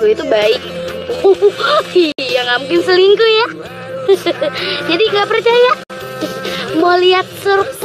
gue itu baik. Iya gak mungkin selingkuh ya. Jadi gak percaya. Mau lihat surprise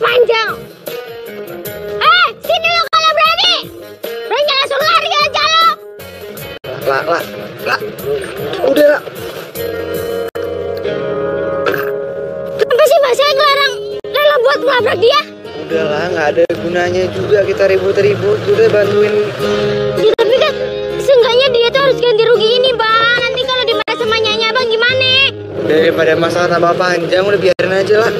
panjang. Eh, sini lo kalau berani. Berani langsung lari aja lo. Lah, lah, lah. Udah lah. Kenapa sih Mbak saya ngelarang rela buat ngelabrak dia? Udahlah, nggak ada gunanya juga kita ribut-ribut. Udah bantuin. Ya, tapi kan seenggaknya dia tuh harus ganti rugi ini, Bang. Nanti kalau dimarah sama nyanya Bang gimana? Daripada masalah tambah panjang, udah biarin aja lah.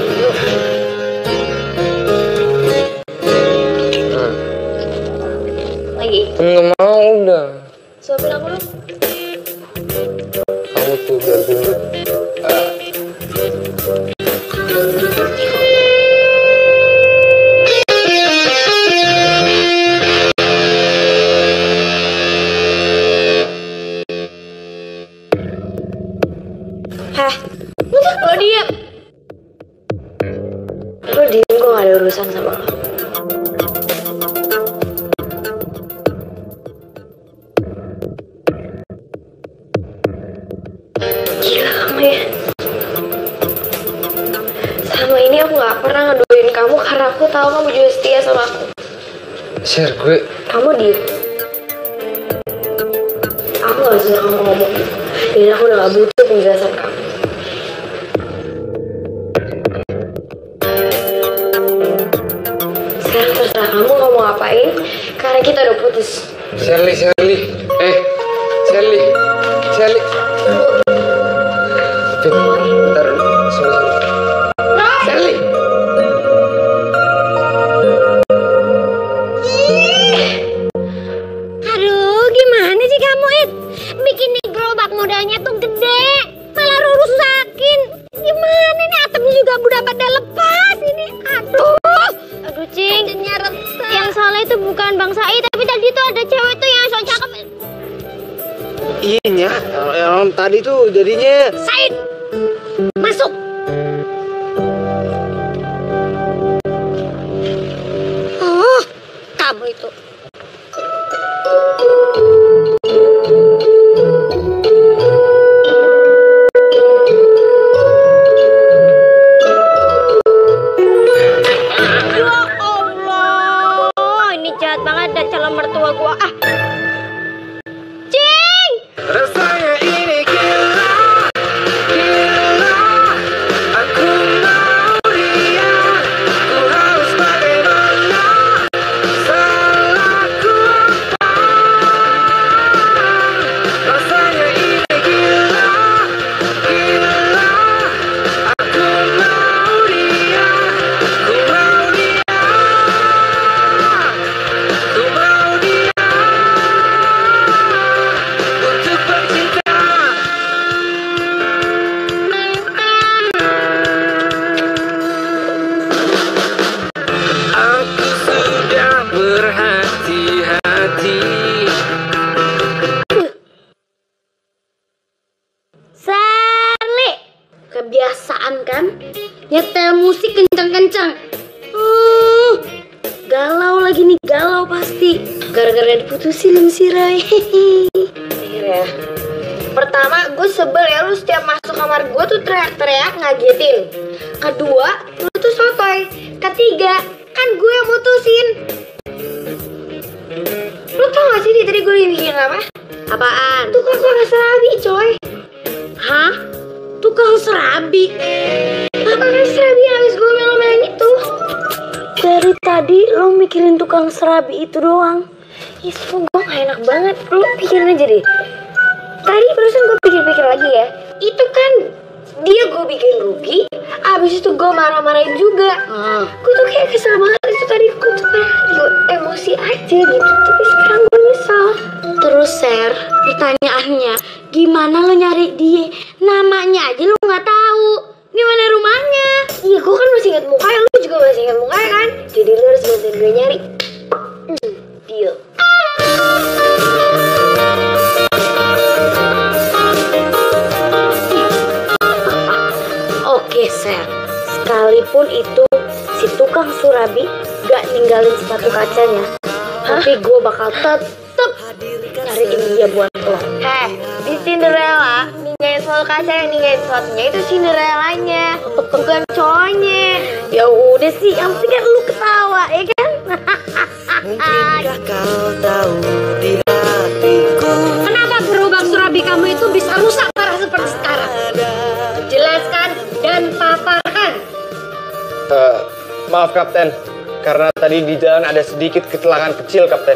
Kapten, karena tadi di jalan ada sedikit kecelakaan kecil kapten.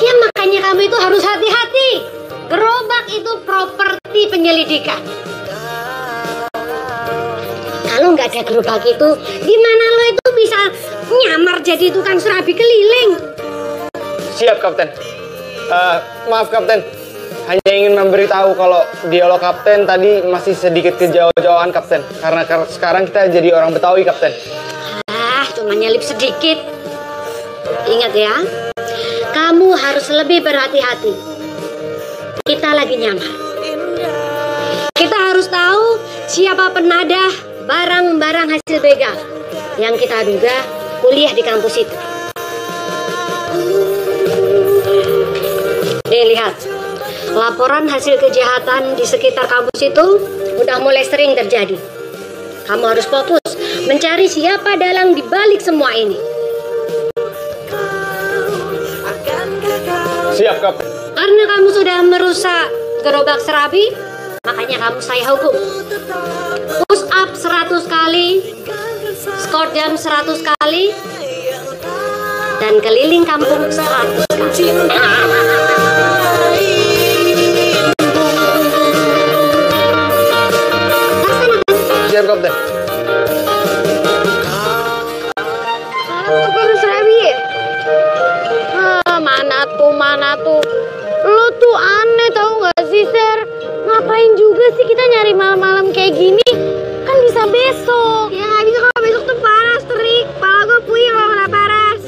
Ya makanya kamu itu harus hati-hati. Gerobak itu properti penyelidikan. Kalau nggak ada gerobak itu, gimana lo itu bisa nyamar jadi tukang surabi keliling? Siap kapten. Eh, maaf kapten, hanya ingin memberitahu kalau dialog kapten tadi masih sedikit kejauh-jauhan kapten. Karena kar- sekarang kita jadi orang Betawi kapten. Cuma nyelip sedikit. Ingat ya, kamu harus lebih berhati-hati. Kita lagi nyamar. Kita harus tahu siapa penadah barang-barang hasil begal yang kita duga kuliah di kampus itu. Nih lihat, laporan hasil kejahatan di sekitar kampus itu udah mulai sering terjadi. Kamu harus fokus mencari siapa dalang di balik semua ini. Siap kapten. Karena kamu sudah merusak gerobak serabi, makanya kamu saya hukum. Push up 100 kali, squat jam 100 kali, dan keliling kampung 100 kali. Siap kapten. Tuh. Lo tuh aneh tau gak sih, Ser? Ngapain juga sih kita nyari malam-malam kayak gini? Kan bisa besok. Ya nggak bisa kalau besok tuh panas terik, kepala gue puyeng kalau kena panas.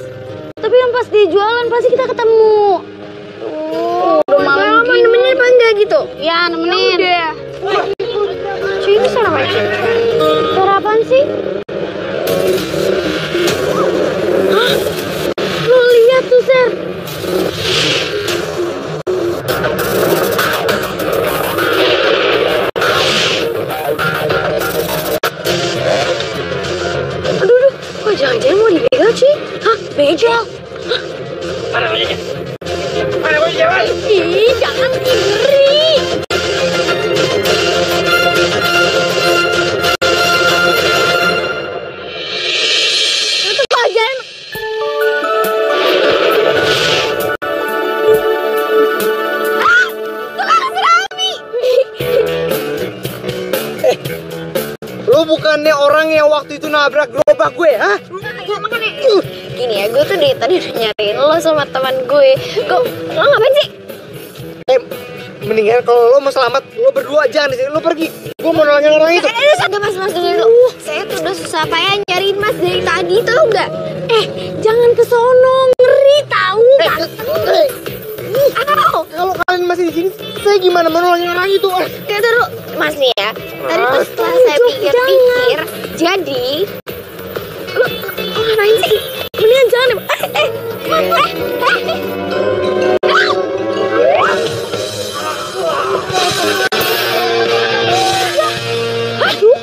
Tapi yang pas dia jualan pasti kita ketemu. Oh, udah malam gini. nemenin apa enggak gitu? Ya, nemenin. Tadi udah nyariin lo sama teman gue. Kok lo ngapain sih? Eh, mendingan kalau lo mau selamat, lo berdua jangan di sini, lo pergi. Gue mau nolongin orang itu. Eh, eh, satu mas mas dulu dulu. Saya tuh udah susah payah nyariin mas dari tadi tau nggak? Eh, jangan ke sono, ngeri tahu kan? Aduh, Kalau kalian masih di sini, saya gimana mau nolongin orang itu? Eh, kayak dulu mas nih ya. Tadi pas setelah saya pikir-pikir, jadi lo lo ngapain sih? Jangan deh. Eh, eh, eh, eh. Aduh.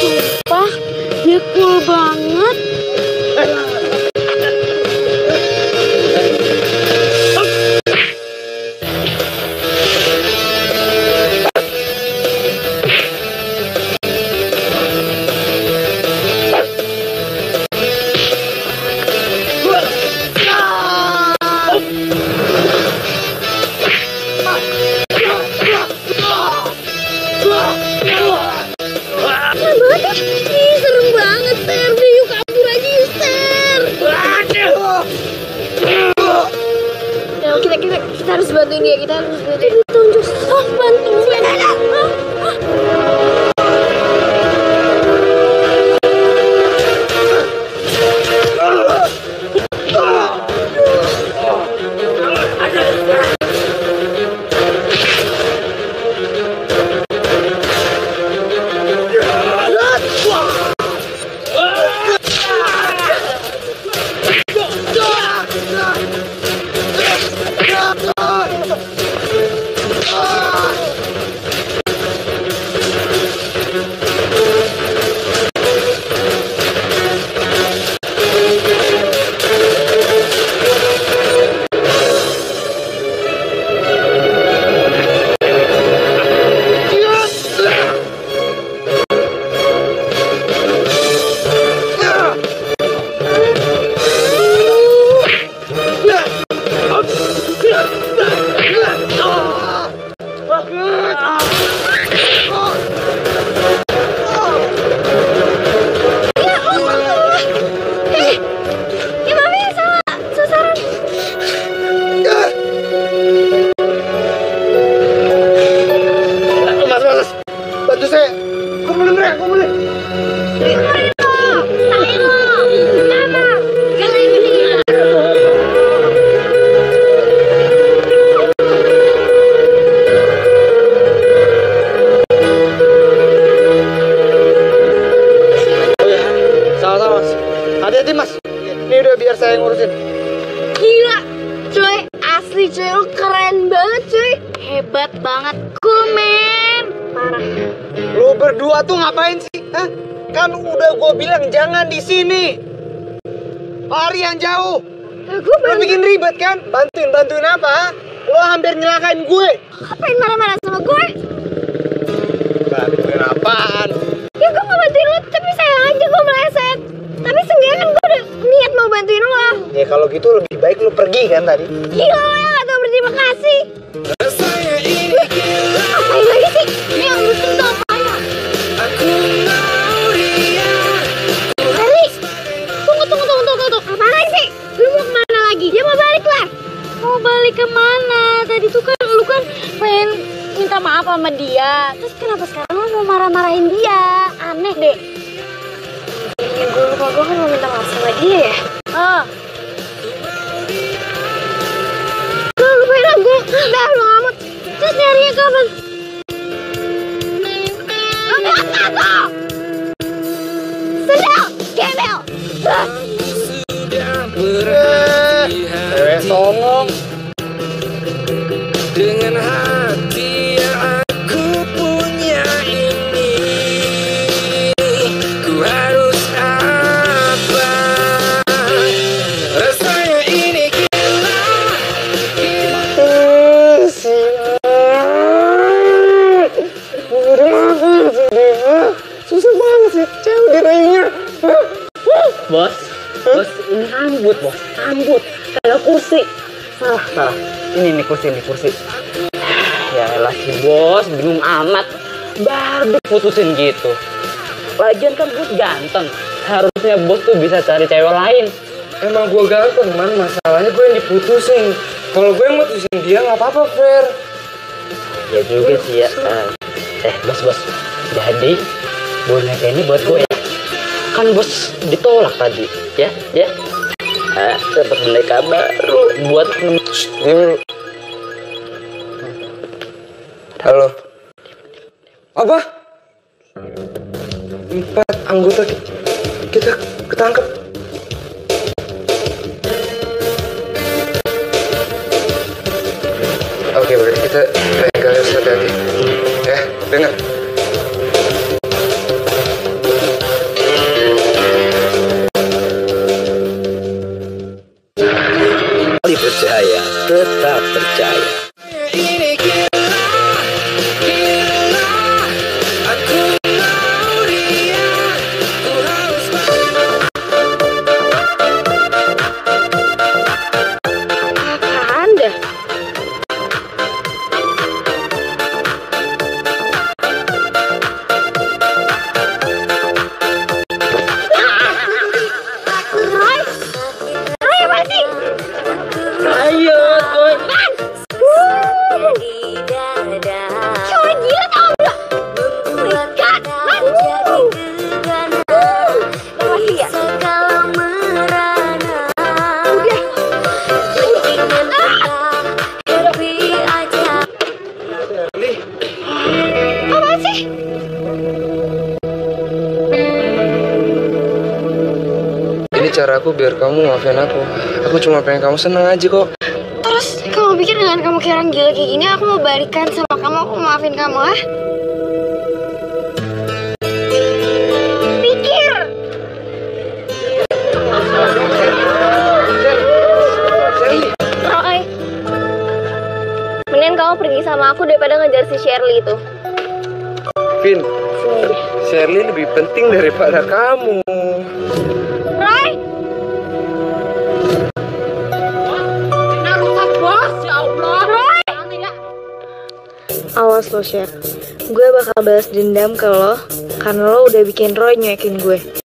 Sumpah, dia cool banget. Berdua tuh ngapain sih? Hah? Kan udah gue bilang jangan di sini. Lari yang jauh. Ya, gue Lu bikin ribet kan? Bantuin, bantuin apa? Lu hampir nyelakain gue. ngapain marah-marah sama gue? Bantuin apaan? Ya gue mau bantuin lu, tapi sayang aja gue meleset. Tapi seenggaknya kan gue udah niat mau bantuin lo. Ya kalau gitu lebih baik lu pergi kan tadi. Gila lo gak tau berterima kasih. Sama dia. Terus kenapa sekarang lu mau marah-marahin dia? Aneh deh. Ya, gue lupa gue kan mau minta maaf sama dia ya. Oh. Gue lupain gue. Udah lu amat. Terus nyarinya kapan? Kursi, nih kursi. Ya elah si bos, bingung amat. Baru putusin gitu. Lagian kan bos ganteng. Harusnya bos tuh bisa cari cewek lain. Emang gue ganteng man, masalahnya gue yang diputusin. Kalau gue yang mutusin dia nggak apa-apa fair. Ya juga sih ya. Eh, eh bos bos, jadi boneka ini buat gue ya. Kan bos ditolak tadi, ya ya. Eh, dapat boneka baru buat nem- Halo. Apa? Empat anggota ki- kita ketangkep. Oke, berarti kita lain kali harus hati-hati. Ya, dengar. Biar kamu maafin aku. Aku cuma pengen kamu senang aja kok. Terus kamu pikir dengan kamu kayak orang gila kayak gini aku mau balikan sama kamu, aku maafin kamu ah? Pikir! Roy, mending kamu pergi sama aku daripada ngejar si Shirley itu. Vin, Shirley lebih penting daripada kamu. Lo, Sher. Gue bakal balas dendam ke lo karena lo udah bikin Roy nyuekin gue.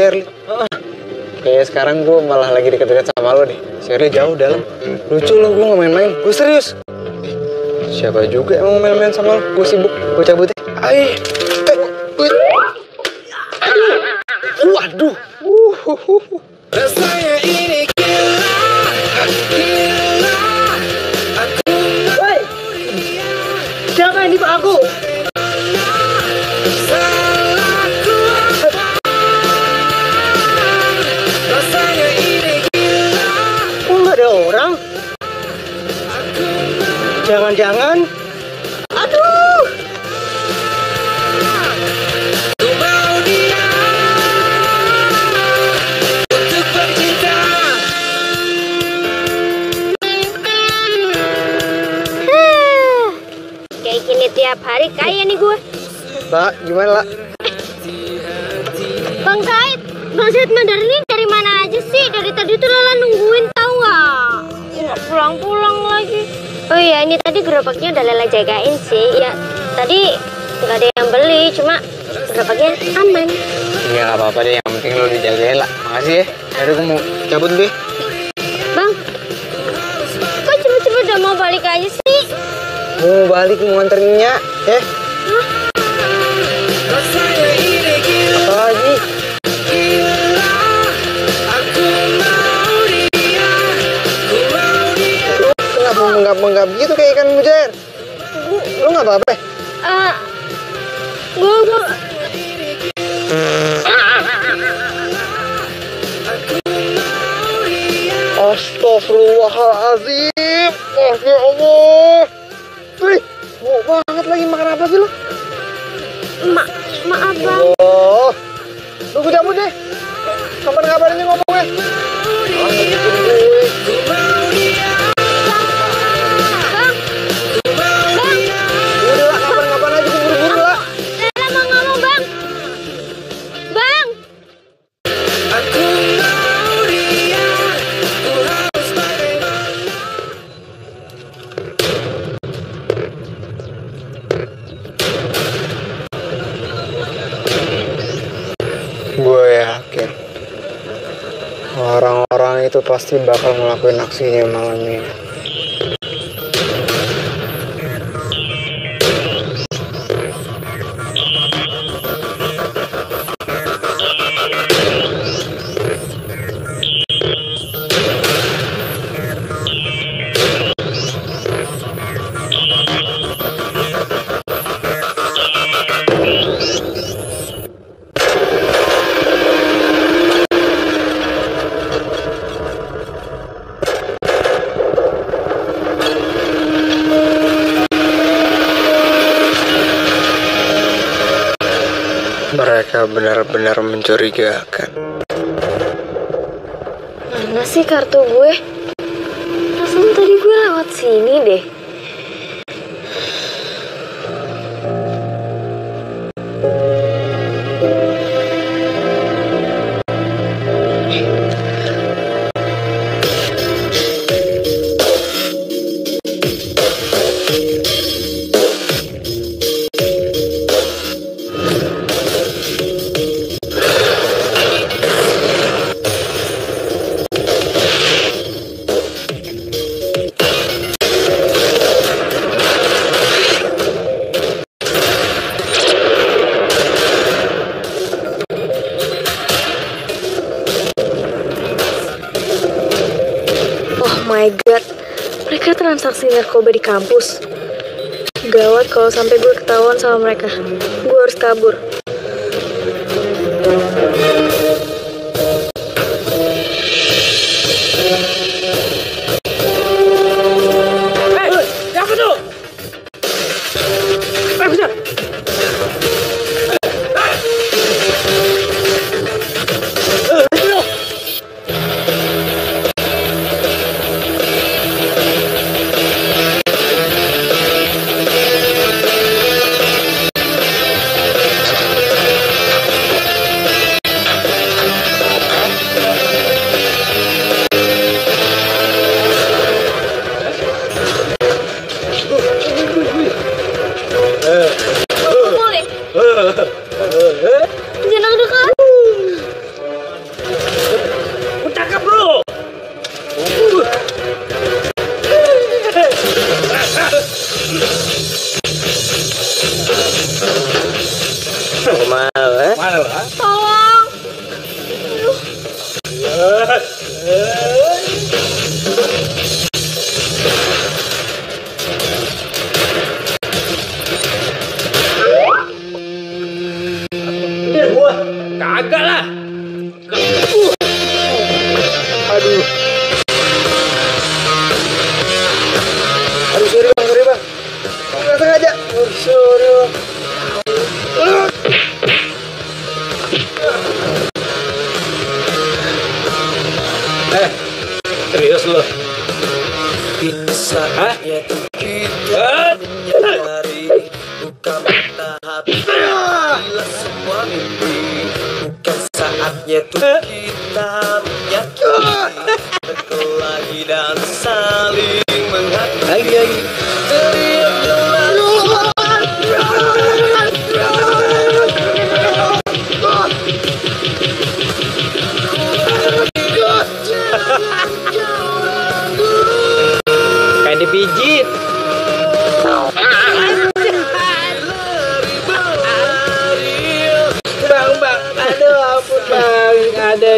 Shirley? Kayaknya sekarang gue malah lagi deket-deket sama lo deh. Shirley jauh dalam. Lucu lo, gue gak main-main. Gue serius. Siapa juga yang mau main-main sama lo? Gue sibuk. Gue cabut ya. Ayo. Mbak, gimana lah? Bang Said, Bang Said Mandar ini dari mana aja sih? Dari tadi tuh Lala nungguin tahu nggak? Nggak pulang-pulang lagi. Oh iya, ini tadi gerobaknya udah Lala jagain sih. Ya, tadi nggak ada yang beli, cuma gerobaknya aman. Iya nggak apa-apa deh, yang penting lo dijagain lah Makasih ya Aduh, gue mau cabut deh Bang, kok cepet-cepet udah mau balik aja sih? Mau balik, mau nganterinnya Ya, menggap-menggap gitu kayak ikan mujair? Lo nggak apa-apa ya? Eh, gue gue Astagfirullahaladzim Oh ya Allah Wih, bau banget lagi makan apa sih lo? ma maaf bang. Oh, lu gue cabut deh Kapan-kapan ini ngomongnya Ah, pasti bakal ngelakuin aksinya malam ini benar-benar mencurigakan Mana sih kartu gue? Narkoba di kampus. Gawat kalau sampai gue ketahuan sama mereka. Gue harus kabur.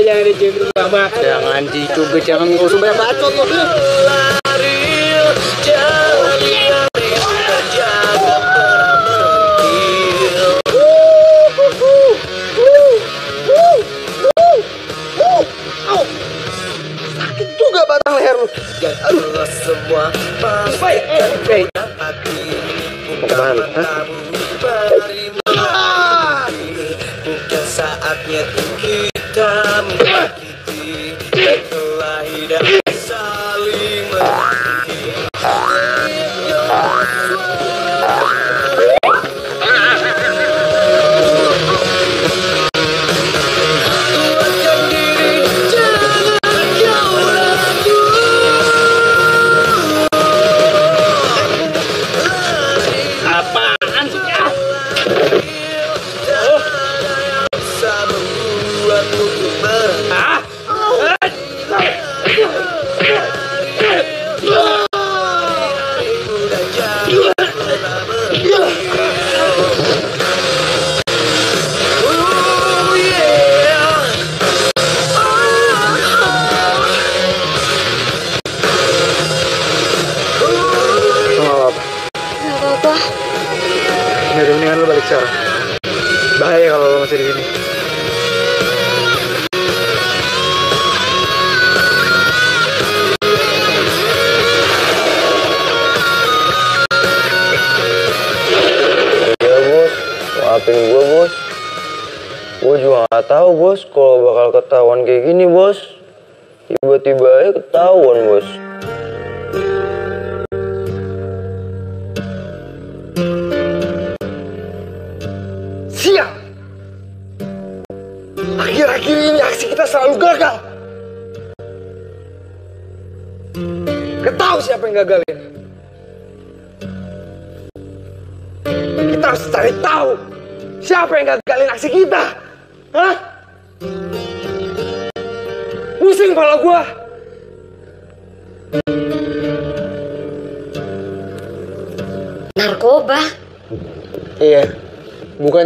Jangan dicubit bang. Jangan dicubit, jangan ngusung banyak bacot lo. lari Jalan yang kita jaga berhenti Sakit juga batang leher lu. Jadilah semua Mau ke mana? Hah?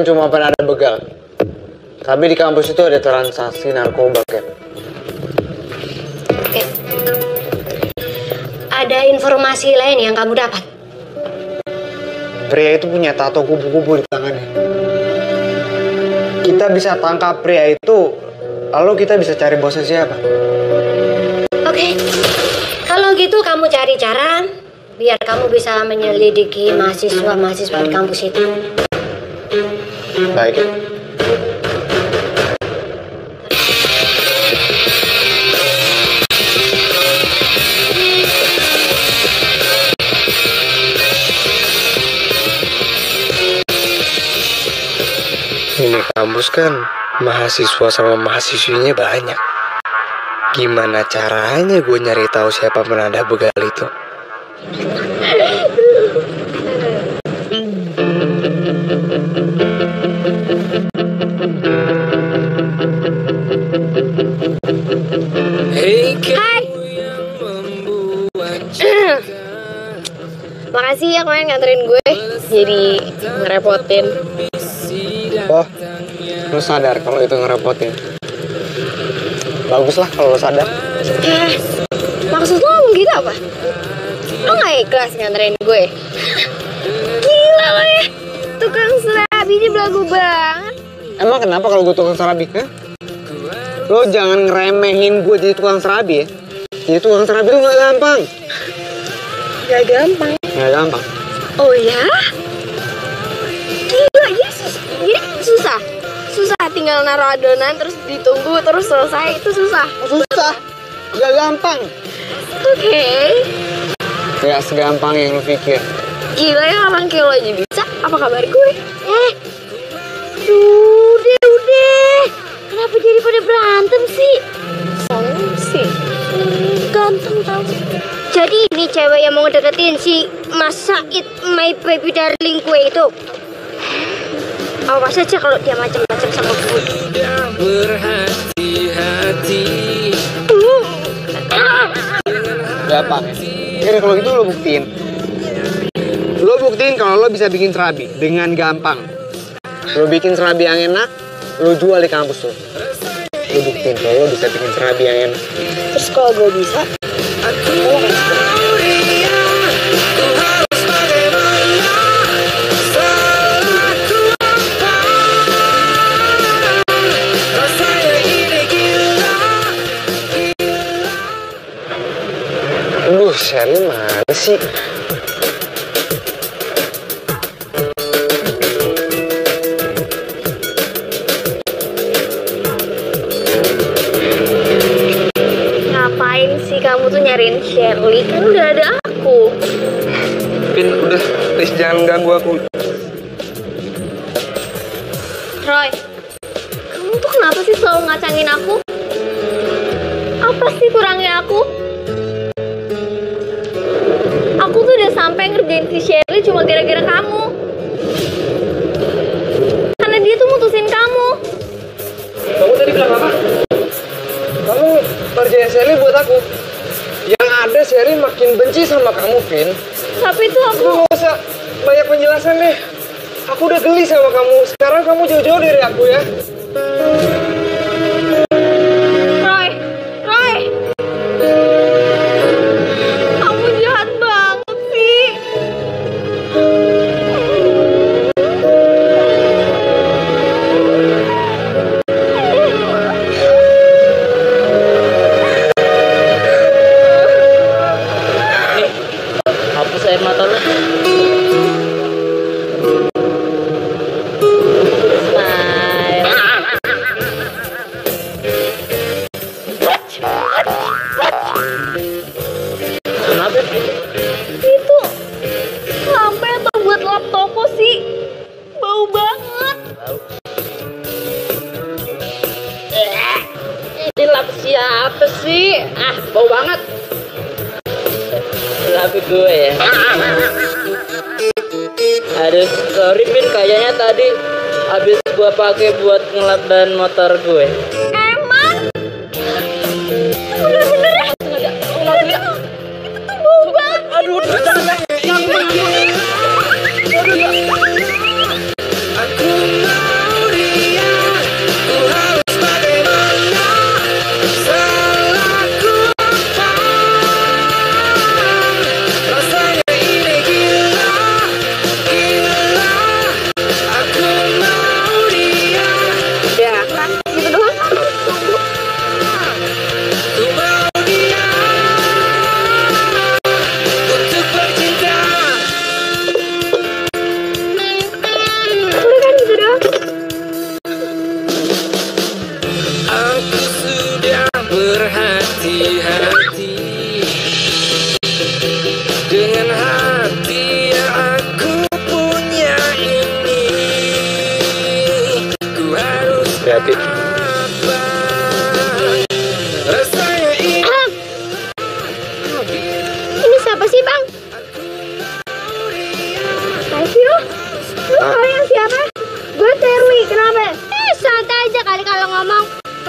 Cuma pernah ada begal. Tapi di kampus itu ada transaksi narkoba, Ken. Oke. Ada informasi lain yang kamu dapat? Pria itu punya tato kupu-kupu di tangannya. Kita bisa tangkap pria itu, lalu kita bisa cari bosnya siapa. Oke. Kalau gitu kamu cari cara biar kamu bisa menyelidiki mahasiswa-mahasiswa di kampus itu. Baik. Ini kampus kan mahasiswa sama mahasiswinya banyak. Gimana caranya gue nyari tahu siapa penadah begal itu? Makasih ya kemarin nganterin gue. Jadi ngerepotin. Oh, lu sadar kalau itu ngerepotin. Bagus lah kalau lu sadar. Eh, maksud lo ngomong gitu apa? Lo gak ikhlas nganterin gue? Gila lo ya. Tukang serabi ini belagu banget. Emang kenapa kalau gue tukang serabi? Hah? Lo jangan ngeremehin gue jadi tukang serabi ya. Jadi tukang serabi itu gak gampang. Gak gampang. Gak gampang. Oh ya? Gila, ya sus jadi susah. Susah tinggal naruh adonan terus ditunggu terus selesai itu susah. Susah. Gak gampang. Oke. Gak segampang yang lo pikir. Gila ya orang kayak lo aja bisa. Apa kabar gue? Eh. Duh, udah, udah. Kenapa jadi pada berantem sih? Soalnya sih. Ganteng tau. Jadi ini cewek yang mau deketin si Mas Said, my baby darling gue itu. Awas aja kalau dia macam-macam sama gue. Berhati-hati Gampang ya. Kalau gitu lo buktiin. Lo buktiin kalau lo bisa bikin serabi dengan gampang. Lo bikin serabi yang enak, lo jual di kampus lo. Lo buktiin kalau lo bisa bikin serabi yang enak. Terus kalau gue bisa, Aduh, Sherly mana sih? Kamu tuh nyariin Shirley? Kan udah ada aku. Pin, udah, please jangan ganggu aku. Roy, kamu tuh kenapa sih selalu ngacangin aku? Apa sih kurangnya aku? Aku tuh udah sampai ngerjain si Shirley cuma gara-gara kamu. Karena dia tuh mutusin kamu. Kamu tadi bilang apa? Kamu kerjain Sherly buat aku. Benci sama kamu, Vin. Tapi tuh aku Lu gak usah banyak penjelasan deh. Aku udah geli sama kamu. Sekarang kamu jauh-jauh dari aku ya. Motor gue.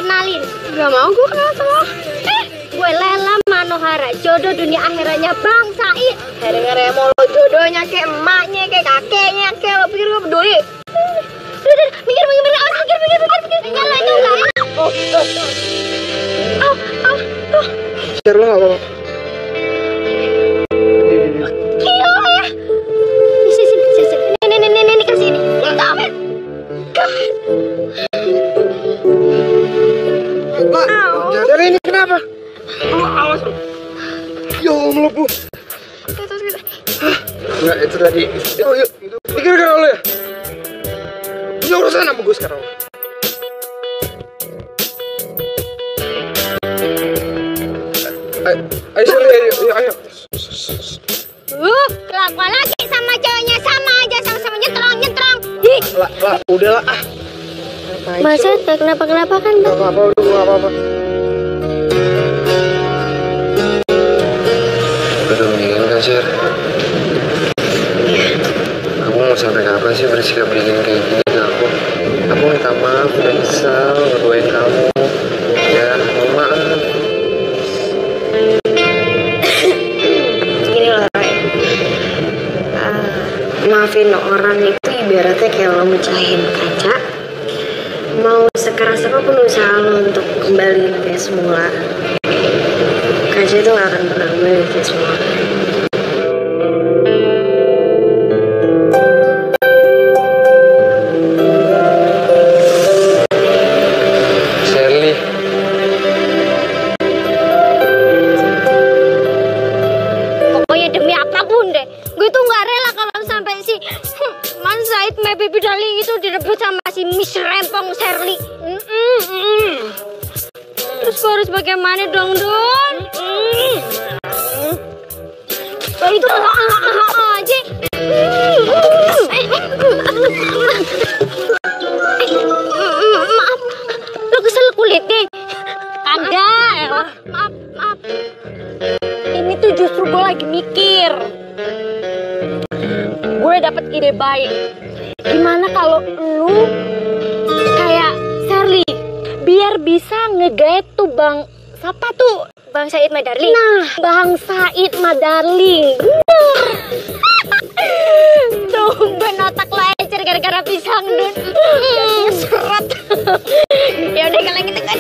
Kenalin. Gak mau gue kenal sama lo. Eh, gue Lela Manohara, jodoh dunia akhirannya Bang Said. Saya denger ya mau lo jodohnya kayak emaknya, kayak kakeknya, kayak lo pikir gue peduli. Sih? tak kenapa kenapa kan? Gak apa-apa, udah gak apa-apa. Udah mendingan kan, Sir?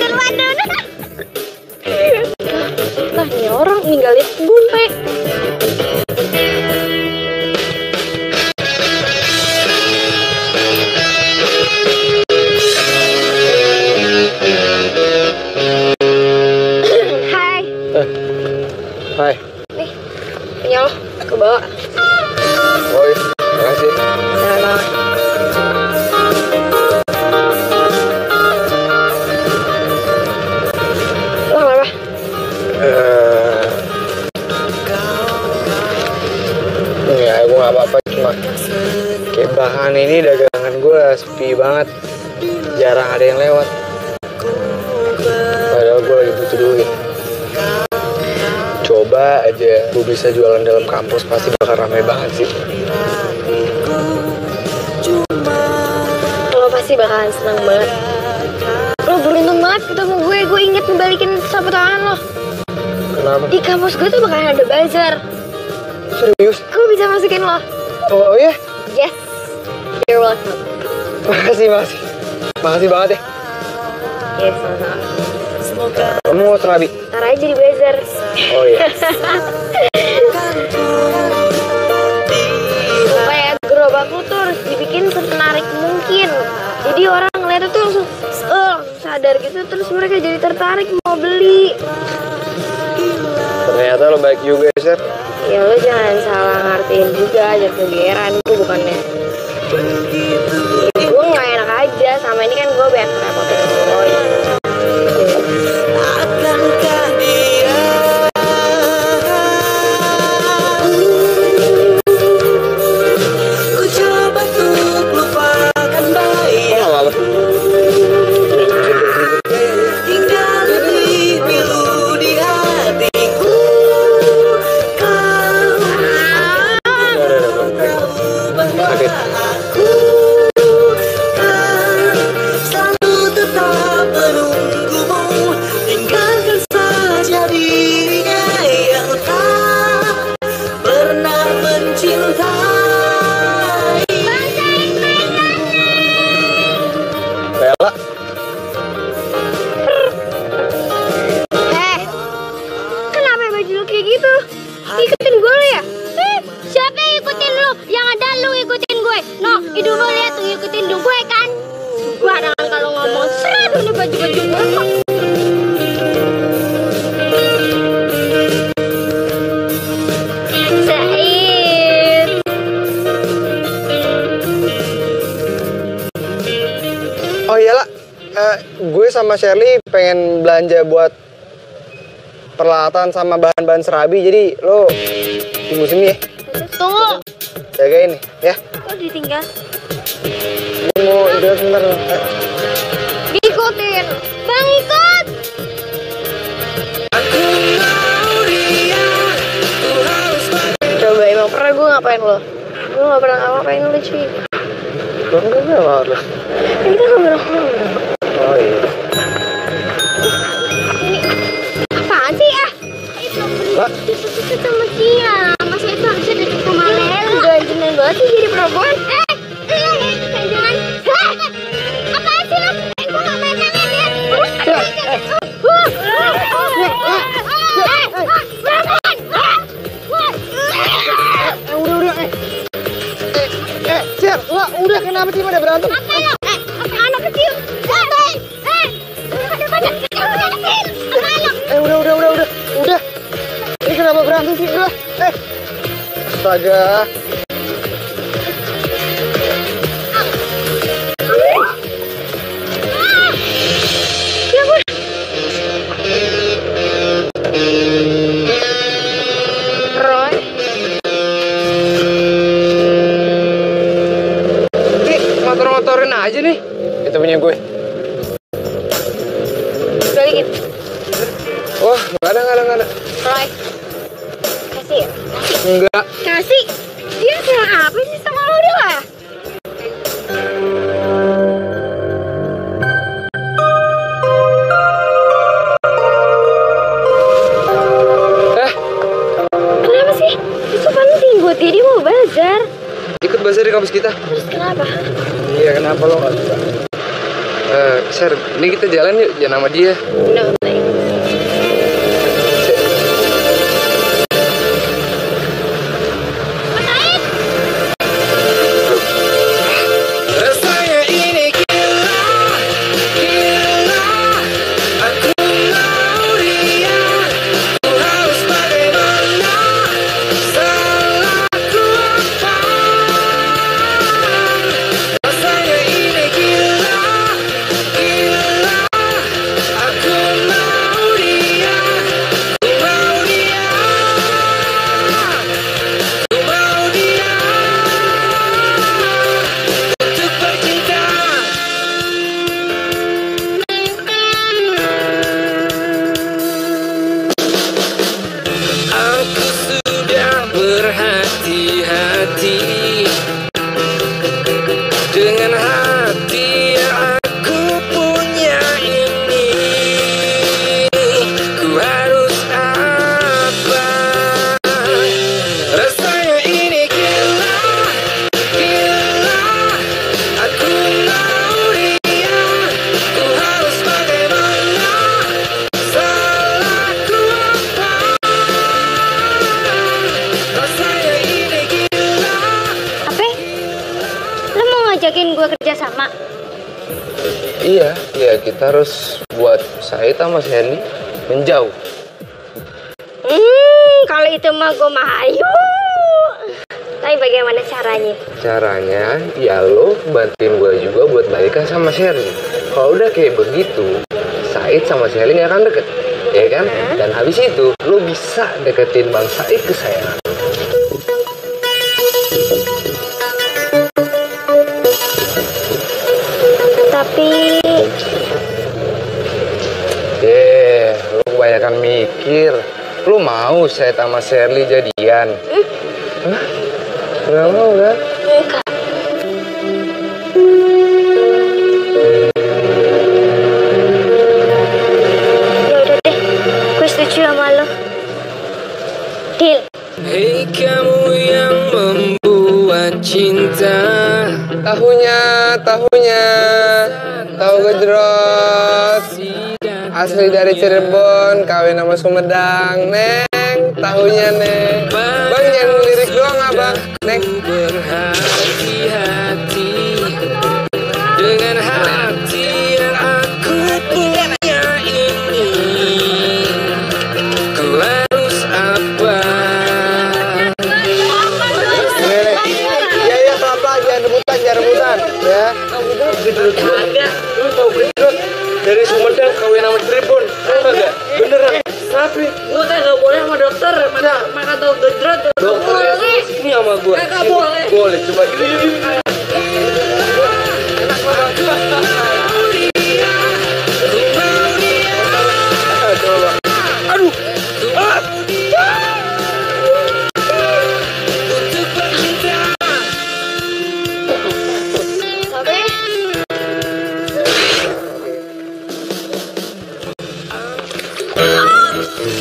Duluan dun. Lah, ini orang ninggalin bisa jualan dalam kampus pasti bakal ramai banget sih. Lo pasti bakalan senang banget. Lo beruntung banget ketemu gue. Gue inget ngebalikin sapu tangan lo. Kenapa? Di kampus gue tuh bakalan ada bazar. Serius? Gue bisa masukin lo. Oh, oh iya? Yes. You're welcome. Makasih, makasih. Makasih banget ya. Yes, sama-sama. Kamu mau terapi? Ntar aja di bazar. Oh iya. Lu tuh harus dibikin semenarik mungkin. Jadi orang ngeliat tuh langsung eh, sadar gitu terus mereka jadi tertarik mau beli. Ternyata lo baik juga ya, Sir. Ya lo jangan salah ngertiin juga aja kegeran gue bukannya. Gue nggak enak aja sama ini kan gue banyak repotin lo. sama Shirley pengen belanja buat peralatan sama bahan-bahan serabi. Jadi lo tunggu sini ya. Tunggu. jaga ini ya. Kok ditinggal? Gue mau udah sebentar. ikutin Bang ikut. Coba emang pernah gue ngapain lo? Gak pernah ngapain lo cuy. Gue gak pernah ngapain lo. Ini kan gak pernah ngapain Robert? aja nama dia. Bener. Sherry kalau udah kayak begitu Said sama Sherry nggak akan deket ya kan hmm. dan habis itu lo bisa deketin Bang Said ke saya tapi eh lo kebanyakan mikir lo mau saya sama Sherly jadian hmm? Hah? nggak mau gak? Cirebon, kawin sama Sumedang. Nih. Sorry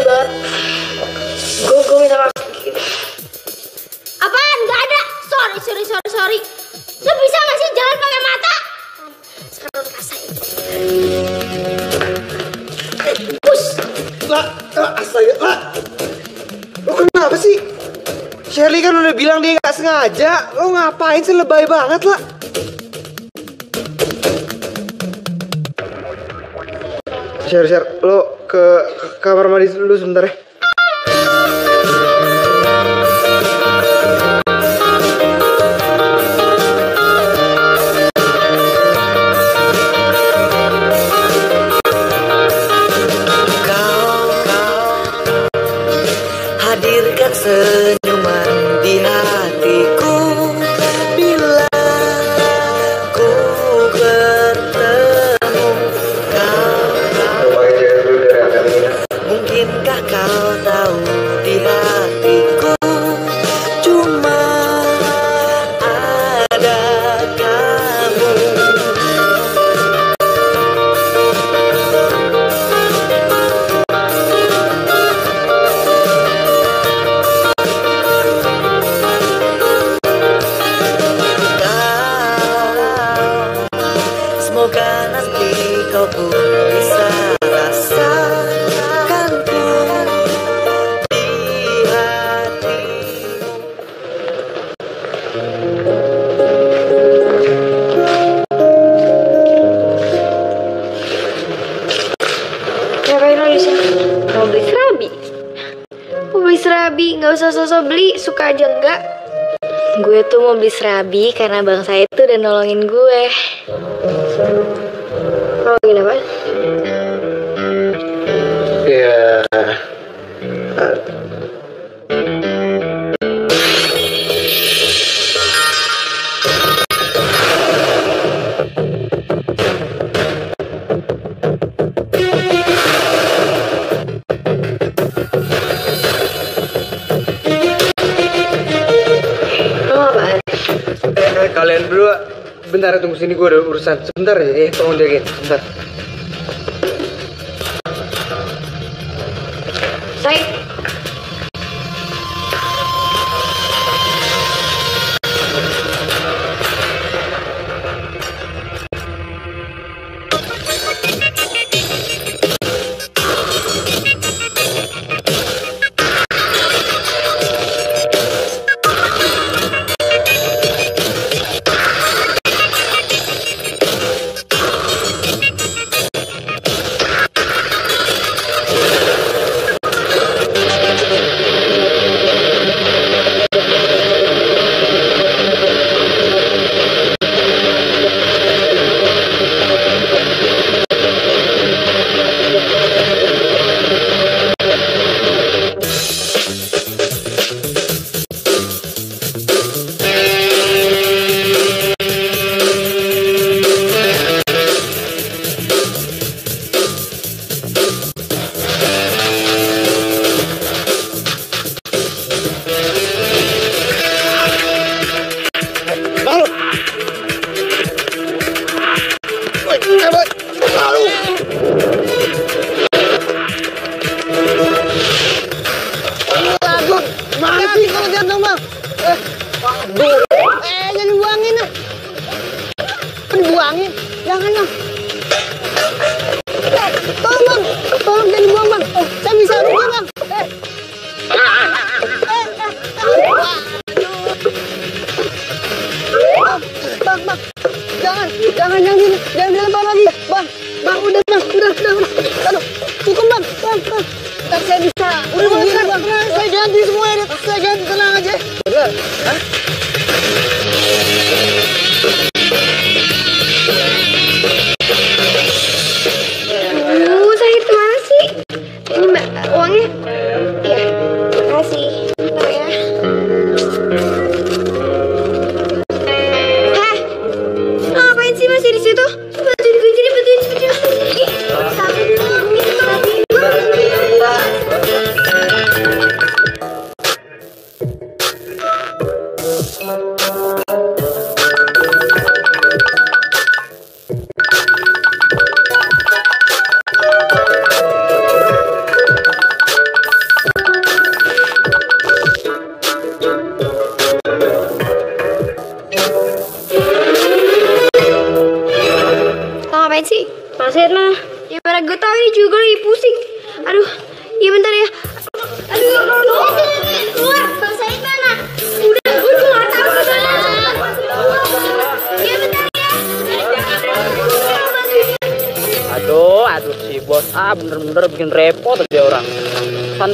banget. Gue gue minta maaf. Apaan? Gak ada. Sorry, sorry, sorry, sorry. Lo bisa gak sih jalan pakai mata? Sekarang rasain. Push. Lah, lah, astaga, lah. Lo kenapa sih? Shirley kan udah bilang dia gak sengaja. Lo ngapain sih lebay banget lah? Share, share, lo ke, kamar mandi dulu sebentar ya. Serabi karena bang saya tuh udah nolongin gue. Sini gue ada urusan sebentar ya? Eh, tolong jagain sebentar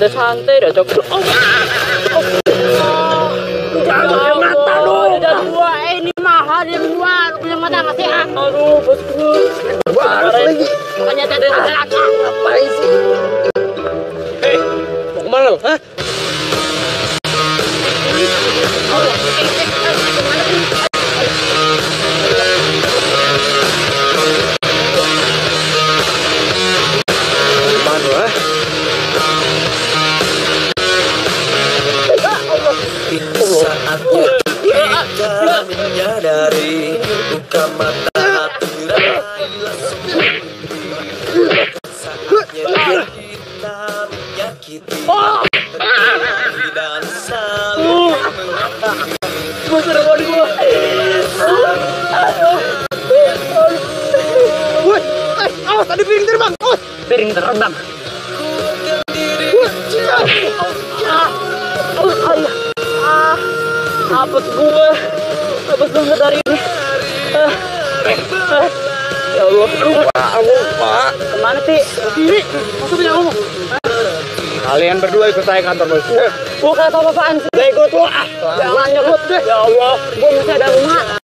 santai santai dah oh udah ya dua. Eh, ini mahal yang dua. Punya mata masih ah. Aduh bosku gua lagi. apa sih? Hei mau ke mana lo hah? kata sih. Lah ikut lu ah. Jangan nyebut deh. Ya Allah, gue masih ada rumah.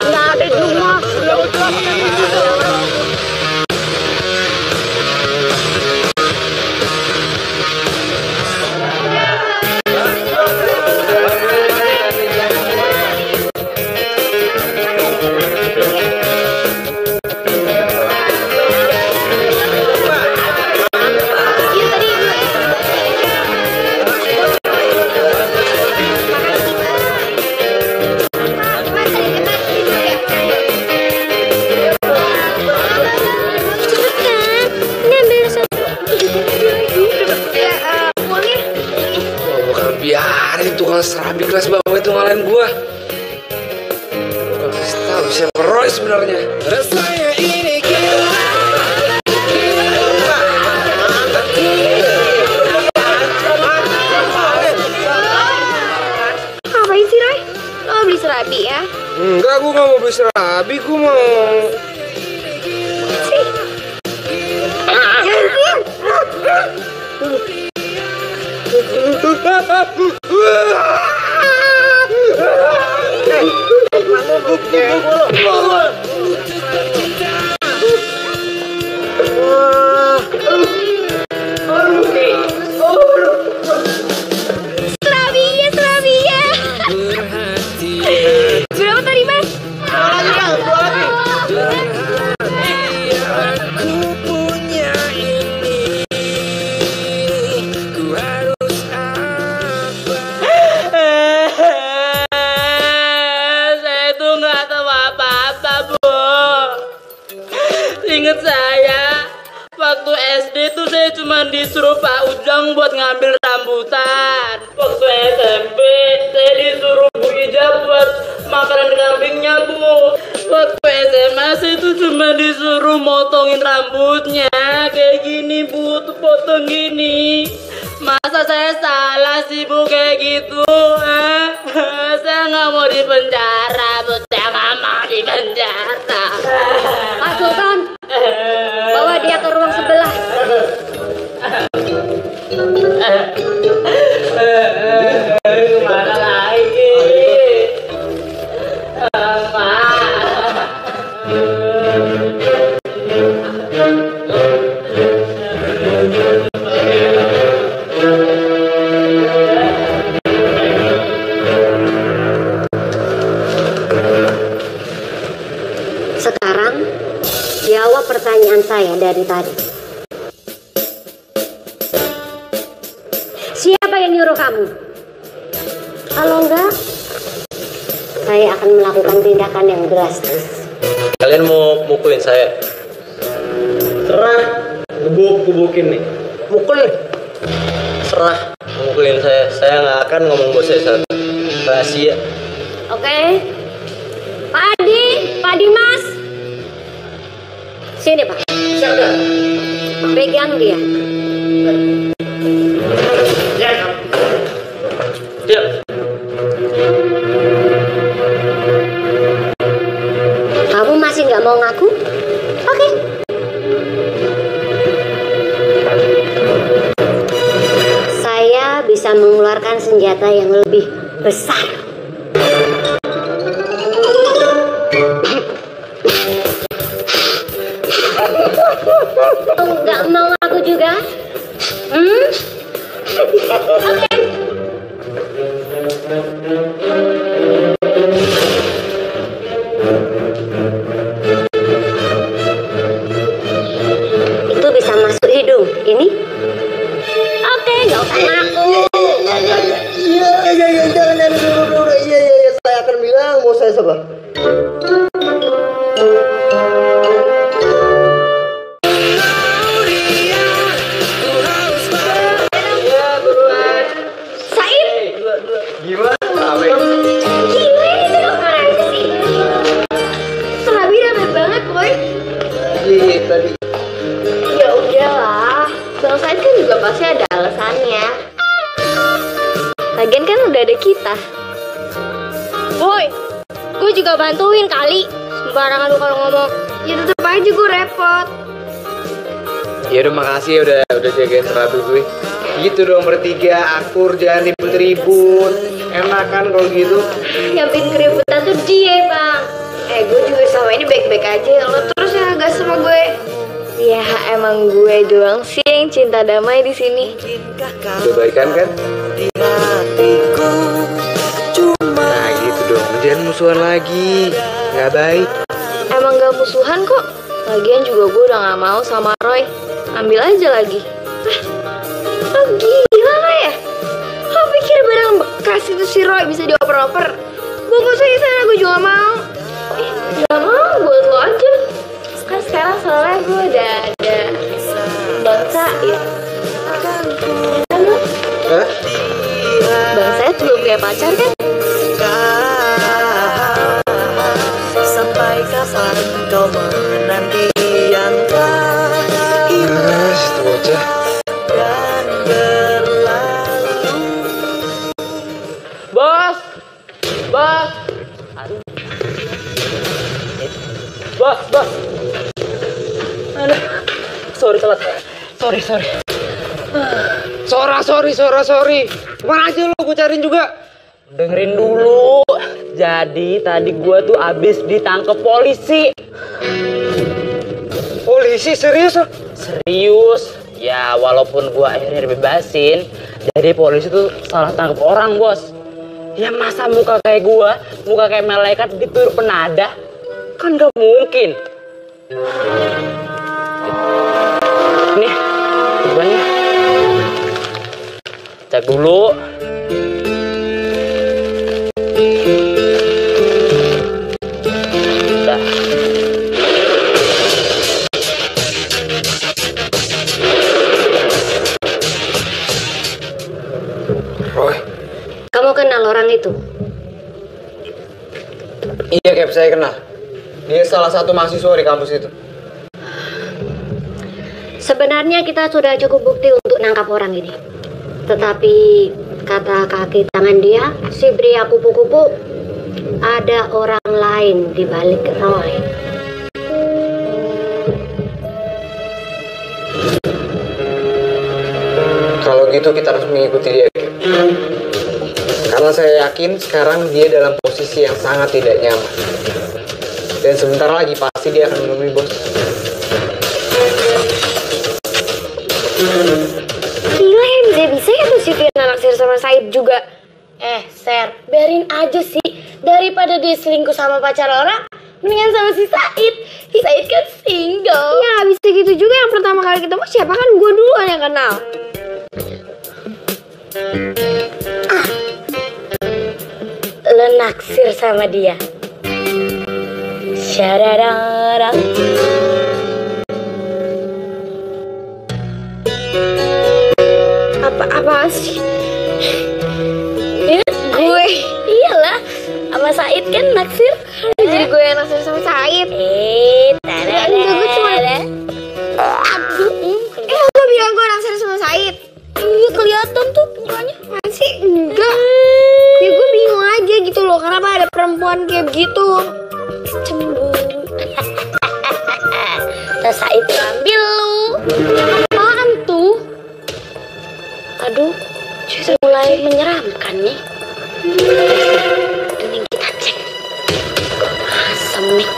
Ya tetep aja gue repot. Ya udah makasih ya udah udah jagain serabi gue. Gitu dong bertiga akur jangan ribut-ribut. Enak kan kalau gitu. Yang bikin keributan tuh dia, Bang. Eh, gue juga sama ini baik-baik aja. Lo terus yang agak sama gue. Ya, emang gue doang sih yang cinta damai di sini. Udah baikan kan? Nah gitu dong, jangan musuhan lagi. Nggak baik. Emang gak musuhan kok. Lagian juga gue udah gak mau sama Roy. Ambil aja lagi. Ah, lo gila lo ya? Lo pikir barang bekas itu si Roy bisa dioper-oper? Bungkus aja sana gue juga mau. Eh, gak mau buat lo aja. Kan sekarang soalnya gue udah ada Bang Said. Kan Said belum punya pacar kan? Bos! Bos! Aduh. Bos, bos! Aduh. Sorry, telat. Sorry, sorry. Sora, sorry, sora, sorry. Ke mana aja lo? Gue cariin juga. Dengerin dulu. Jadi tadi gua tuh abis ditangkap polisi. Polisi serius? Serius? Ya walaupun gua akhirnya dibebasin, jadi polisi tuh salah tangkap orang bos. Ya masa muka kayak gua, muka kayak malaikat ditiru penada? Kan gak mungkin. Nih. Cek dulu. Saya kenal. Dia salah satu mahasiswa di kampus itu. Sebenarnya kita sudah cukup bukti untuk nangkap orang ini. Tetapi kata kaki tangan dia, si pria kupu-kupu, ada orang lain di balik Roy. Kalau gitu kita harus mengikuti dia. Karena saya yakin sekarang dia dalam posisi yang sangat tidak nyaman. Dan sebentar lagi pasti dia akan menemui bos. Gila ya bisa-bisa ya tuh si Firna naksir sama Said juga. Eh, Ser, biarin aja sih. Daripada dia selingkuh sama pacar orang, mendingan sama si Said. Si Said kan single. Ya, bisa gitu juga yang pertama kali ketemu siapa kan gue duluan yang kenal lo naksir sama dia. Syarararang apa apa sih? Ya, gue? Iyalah sama Said kan naksir. Jadi gue yang naksir sama Said. Eh tarara. gue cuma aku eh gue bilang gue naksir sama Said. Iya kelihatan tuh mukanya. Masih enggak. Hmm. Ya gue bingung aja gitu loh. Kenapa ada perempuan kayak gitu? Cemburu. Terus itu ambil lu. Apaan tuh? Aduh, mulai menyeramkan nih. Ini kita cek. Asem nih.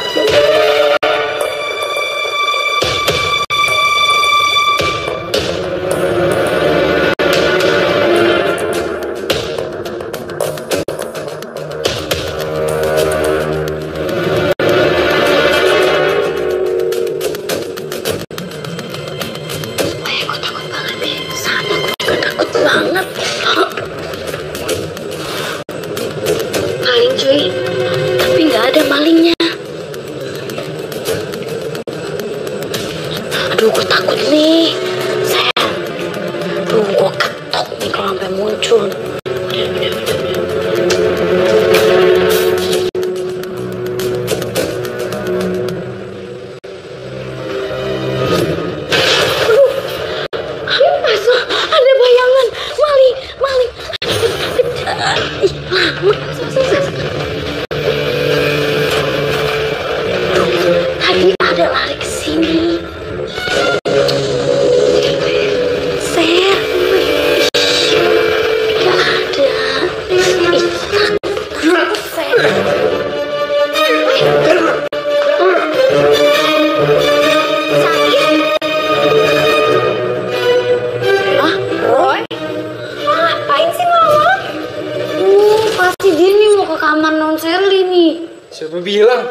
bilang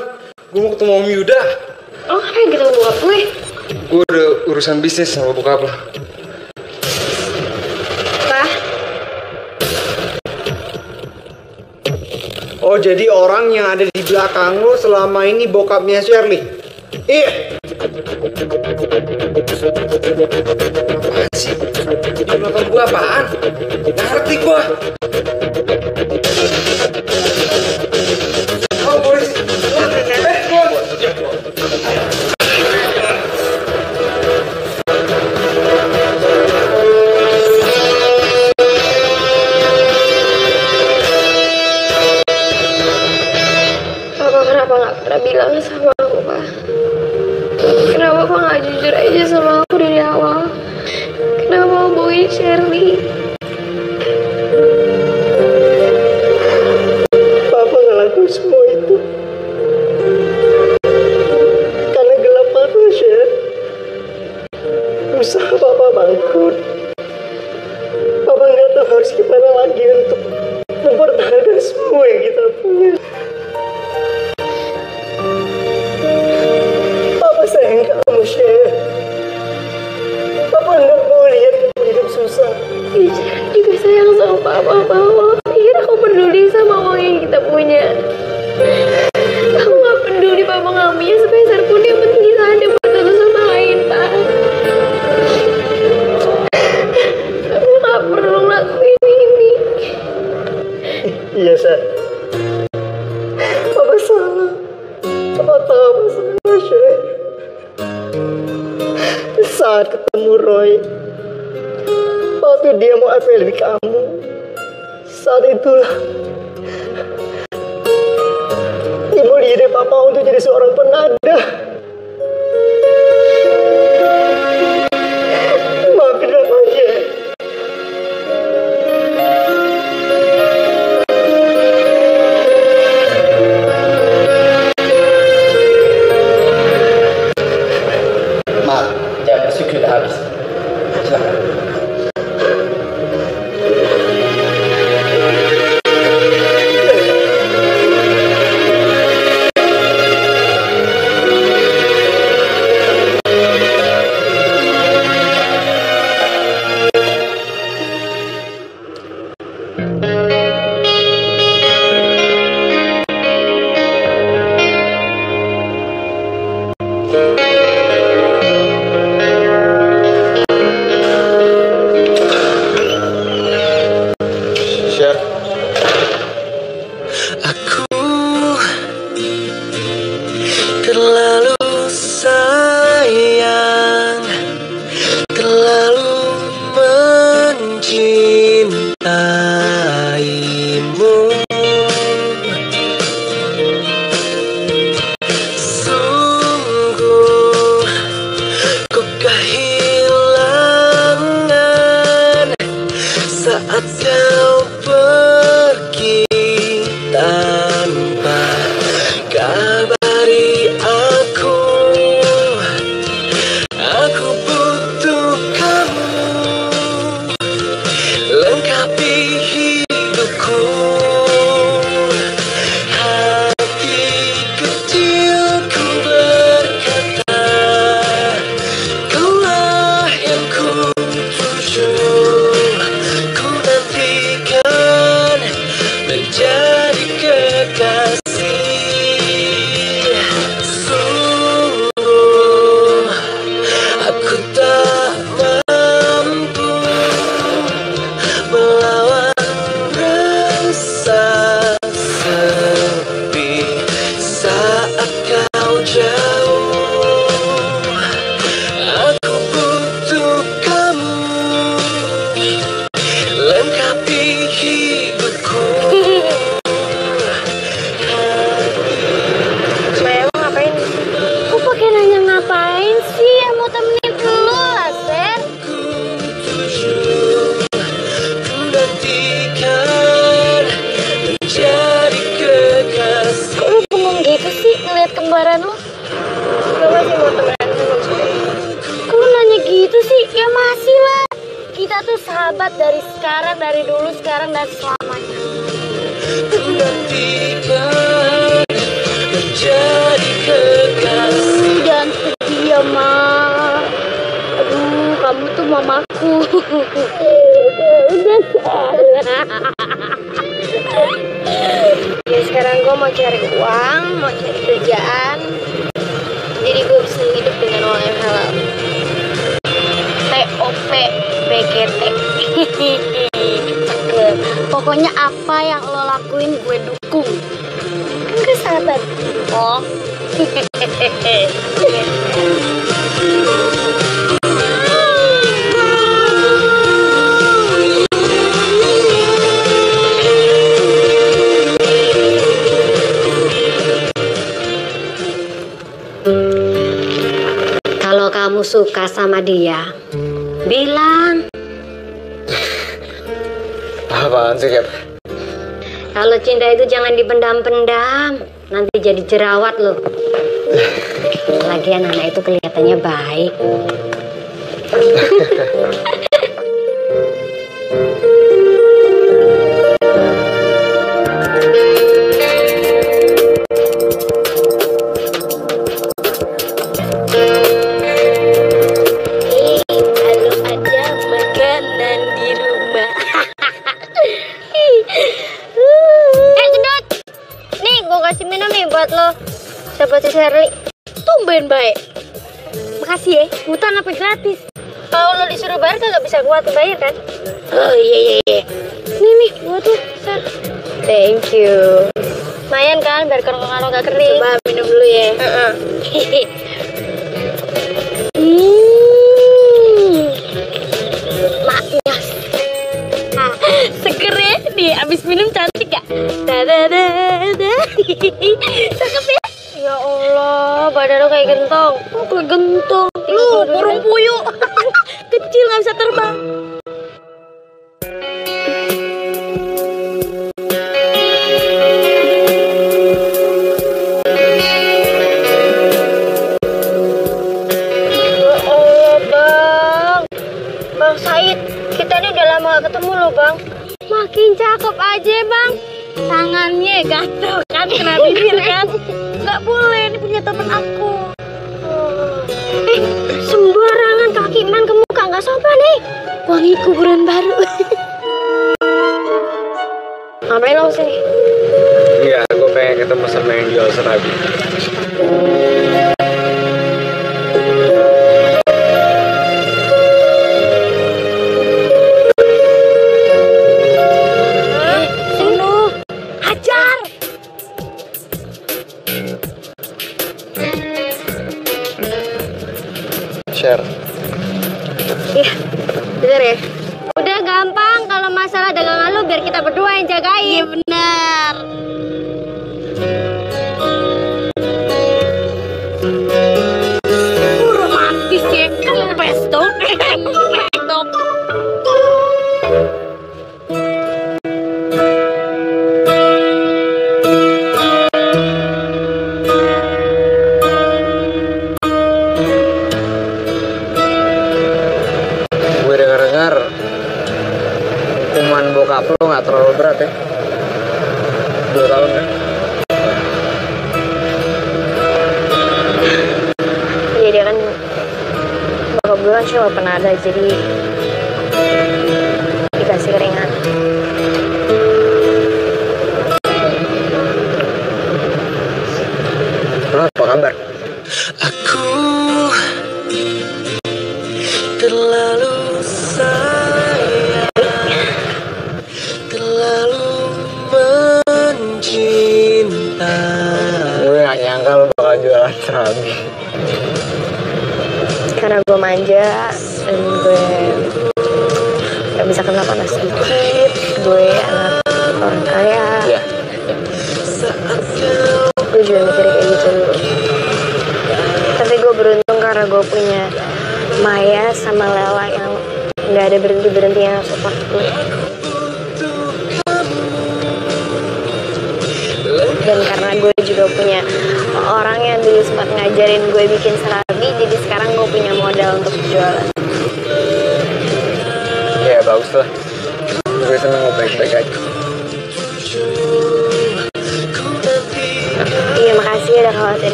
gue mau ketemu Om Yuda. Oh, apa yang ketemu bokap gue? Gue ada urusan bisnis sama bokap lah. Pak? Oh, jadi orang yang ada di belakang lo selama ini bokapnya Shirley? Iya. Apaan sih? Kenapa gue apaan? Gak ngerti gue. Oh. Kalau kamu suka sama dia, bilang. Apaan sih, Kat? Kalau cinta itu jangan dipendam-pendam nanti jadi jerawat loh. Lagian anak itu kelihatannya baik. gratis kalau lo disuruh bayar kagak bisa kuat bayar kan? Oh iya iya iya. Nih nih gua tuh thank you. Lumayan kan biar kerongkongan lo gak kering. Coba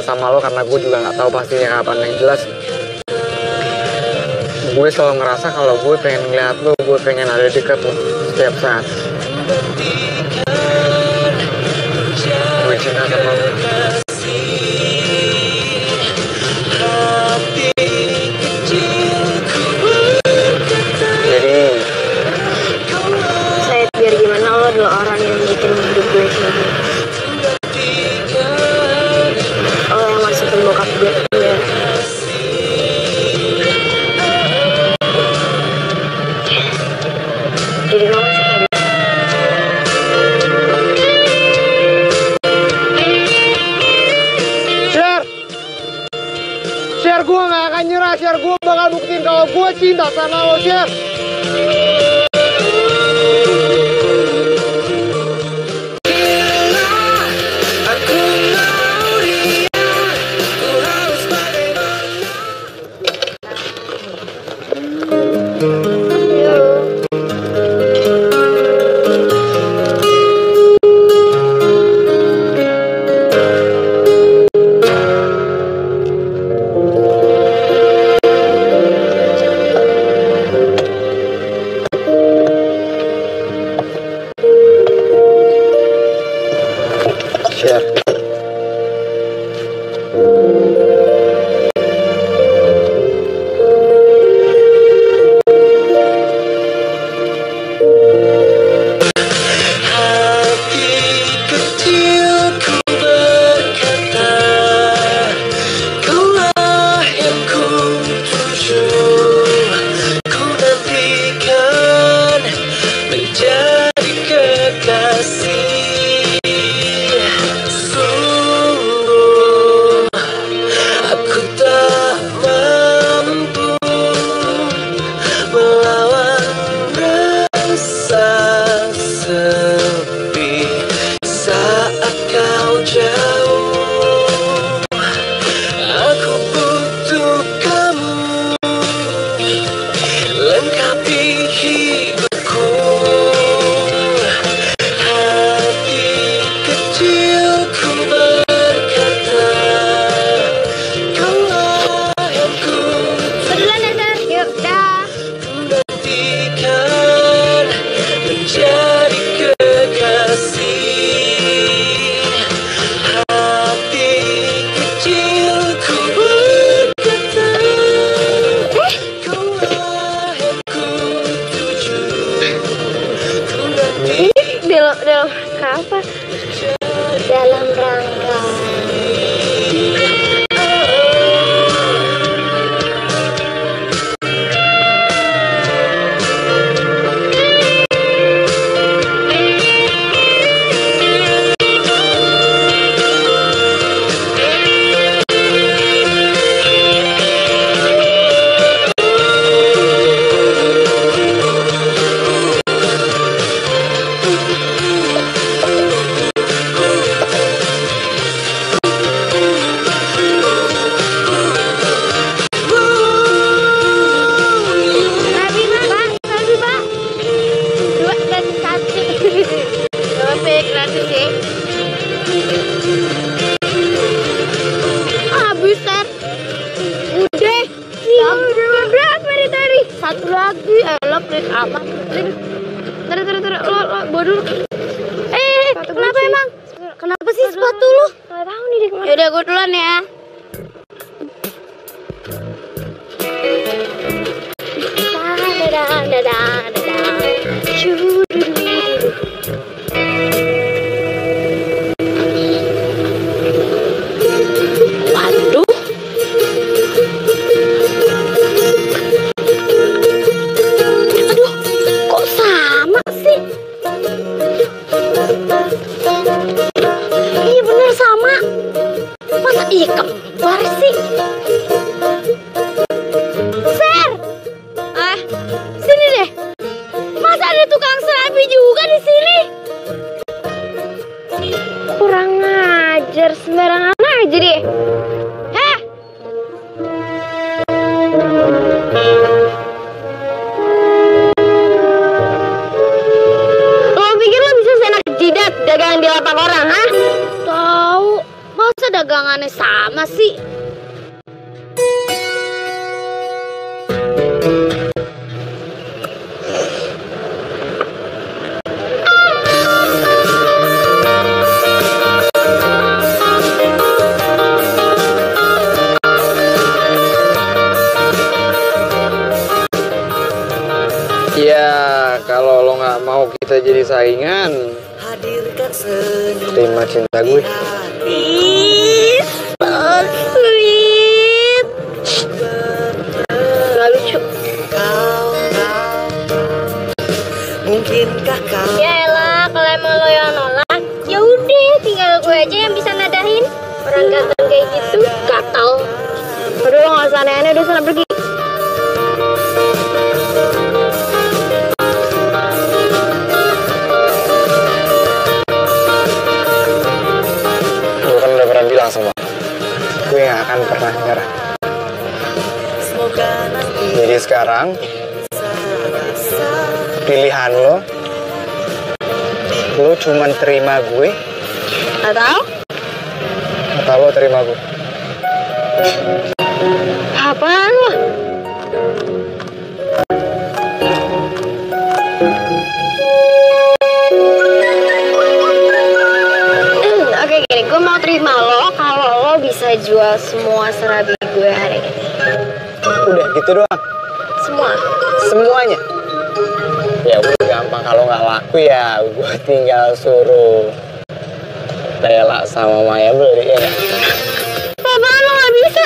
sama lo karena gue juga nggak tahu pastinya kapan. Yang jelas gue selalu ngerasa kalau gue pengen ngeliat lo gue pengen ada di lo setiap saat. Gue cinta sama lo. kalau terima aku. Apaan lo? Hmm, oke gini, gue mau terima lo kalau lo bisa jual semua serabi gue hari ini. Udah gitu doang? Semua. Semuanya? Ya udah gampang, kalau nggak laku ya gue tinggal suruh rela sama Maya beli ya. Papa lo nggak bisa.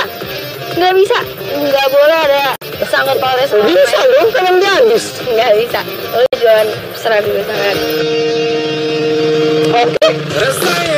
Nggak bisa. Nggak boleh ada sanggup pautnya sama bisa dong kan dia habis nggak bisa. Lo jualan seratus sangat oke. Okay.